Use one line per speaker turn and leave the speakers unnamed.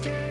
Podcast.